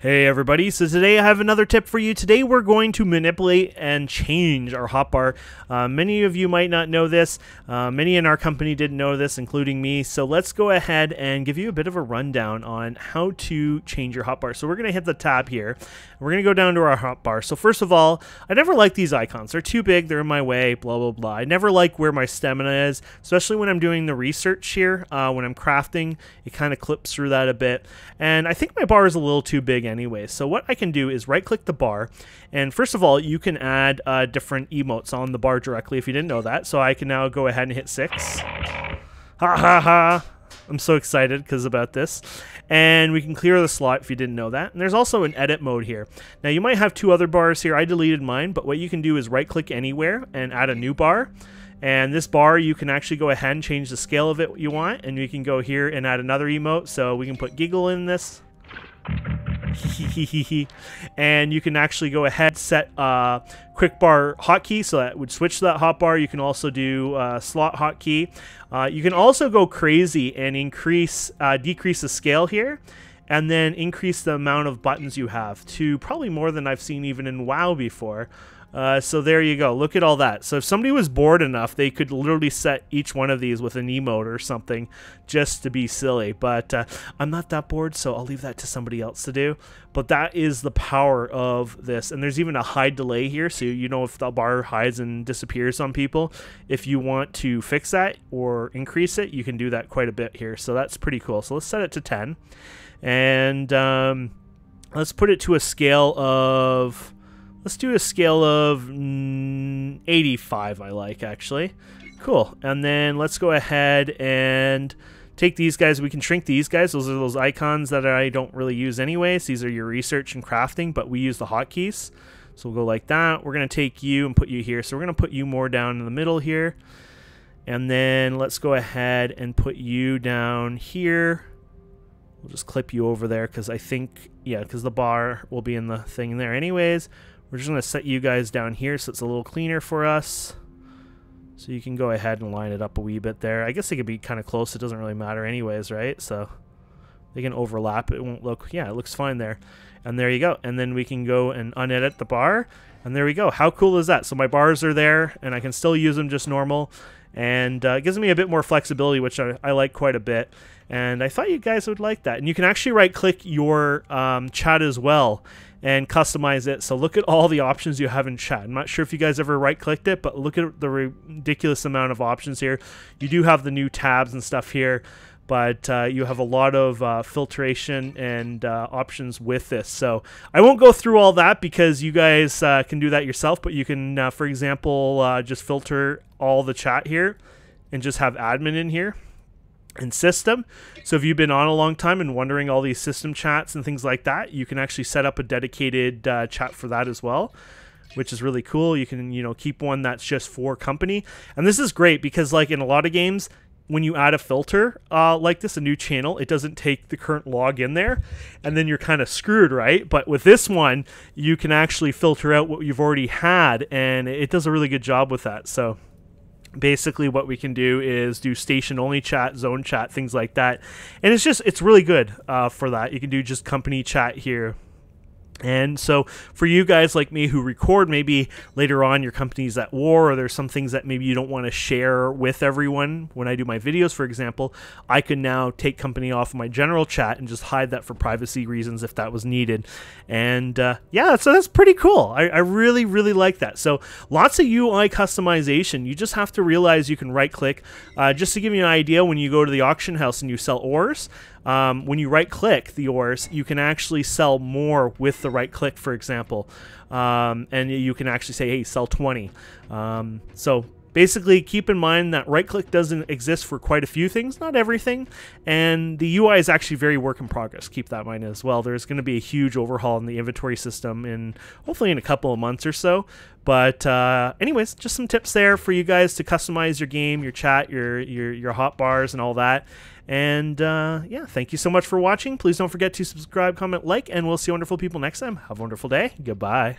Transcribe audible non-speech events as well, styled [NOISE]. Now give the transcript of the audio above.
Hey everybody, so today I have another tip for you. Today we're going to manipulate and change our hotbar. Uh, many of you might not know this, uh, many in our company didn't know this, including me, so let's go ahead and give you a bit of a rundown on how to change your hotbar. So we're going to hit the tab here, we're going to go down to our hotbar. So first of all, I never like these icons. They're too big, they're in my way, blah blah blah. I never like where my stamina is, especially when I'm doing the research here, uh, when I'm crafting, it kind of clips through that a bit. And I think my bar is a little too big anyway. So what I can do is right click the bar and first of all you can add uh, different emotes on the bar directly if you didn't know that. So I can now go ahead and hit 6. Ha ha ha. I'm so excited because about this. And we can clear the slot if you didn't know that. And there's also an edit mode here. Now you might have two other bars here. I deleted mine, but what you can do is right click anywhere and add a new bar. And this bar, you can actually go ahead and change the scale of it you want. And you can go here and add another emote. So we can put giggle in this. [LAUGHS] and you can actually go ahead set uh, quick bar hotkey so that would switch to that hotbar. You can also do uh, slot hotkey. Uh, you can also go crazy and increase uh, decrease the scale here and then increase the amount of buttons you have to probably more than I've seen even in WoW before. Uh, so there you go. Look at all that. So if somebody was bored enough, they could literally set each one of these with an emote or something just to be silly. But uh, I'm not that bored, so I'll leave that to somebody else to do. But that is the power of this. And there's even a hide delay here, so you know if the bar hides and disappears on people. If you want to fix that or increase it, you can do that quite a bit here. So that's pretty cool. So let's set it to 10. And um, let's put it to a scale of Let's do a scale of mm, 85, I like, actually. Cool. And then let's go ahead and take these guys. We can shrink these guys. Those are those icons that I don't really use anyways. These are your research and crafting, but we use the hotkeys. So we'll go like that. We're going to take you and put you here. So we're going to put you more down in the middle here. And then let's go ahead and put you down here. We'll just clip you over there because I think, yeah, because the bar will be in the thing there anyways. We're just going to set you guys down here so it's a little cleaner for us. So you can go ahead and line it up a wee bit there. I guess they could be kind of close. It doesn't really matter anyways, right? So they can overlap. It won't look, yeah, it looks fine there. And there you go. And then we can go and unedit the bar. And there we go. How cool is that? So my bars are there and I can still use them just normal. And uh, it gives me a bit more flexibility, which I, I like quite a bit. And I thought you guys would like that. And you can actually right click your um, chat as well and customize it. So look at all the options you have in chat. I'm not sure if you guys ever right clicked it, but look at the ridiculous amount of options here. You do have the new tabs and stuff here, but uh, you have a lot of uh, filtration and uh, options with this. So I won't go through all that because you guys uh, can do that yourself, but you can, uh, for example, uh, just filter all the chat here and just have admin in here and system. So if you've been on a long time and wondering all these system chats and things like that, you can actually set up a dedicated uh, chat for that as well, which is really cool. You can you know keep one that's just for company, and this is great because like in a lot of games. When you add a filter uh, like this, a new channel, it doesn't take the current log in there, and then you're kind of screwed, right? But with this one, you can actually filter out what you've already had, and it does a really good job with that. So basically what we can do is do station only chat zone chat things like that. And it's just it's really good uh, for that. You can do just company chat here and so, for you guys like me who record, maybe later on your company's at war, or there's some things that maybe you don't want to share with everyone. When I do my videos, for example, I can now take company off my general chat and just hide that for privacy reasons if that was needed. And uh, yeah, so that's pretty cool. I, I really, really like that. So, lots of UI customization. You just have to realize you can right click. Uh, just to give you an idea, when you go to the auction house and you sell ores, um, when you right click the ores, you can actually sell more with the right click, for example. Um, and you can actually say, hey, sell 20. Um, so basically keep in mind that right click doesn't exist for quite a few things not everything and the ui is actually very work in progress keep that in mind as well there's going to be a huge overhaul in the inventory system in hopefully in a couple of months or so but uh, anyways just some tips there for you guys to customize your game your chat your your, your hot bars and all that and uh, yeah, thank you so much for watching. Please don't forget to subscribe, comment, like, and we'll see wonderful people next time. Have a wonderful day. Goodbye.